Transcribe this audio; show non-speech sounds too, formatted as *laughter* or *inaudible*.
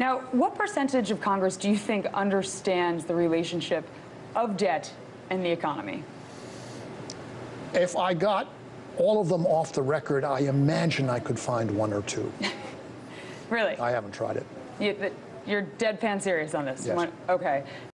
Now, what percentage of Congress do you think understands the relationship of debt and the economy? If I got all of them off the record, I imagine I could find one or two. *laughs* Really? I haven't tried it. You, you're deadpan serious on this? Yes. One- Okay.